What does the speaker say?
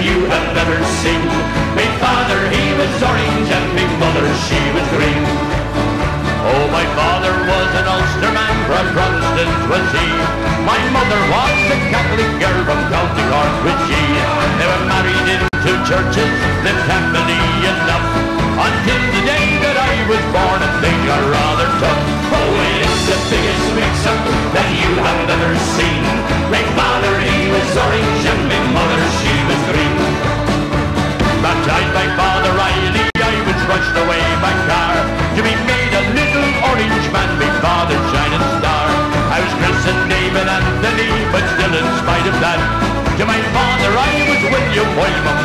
you have ever seen. My father, he was orange, and my mother, she was green. Oh, my father was an Ulsterman, from Protestant was he. My mother was a Catholic girl from County Cork with she. They were married into churches, lived happily enough. Until the day that I was born and things got rather tough. Oh, it's the biggest mix-up that you have ever seen. My father, he was orange you, Boy,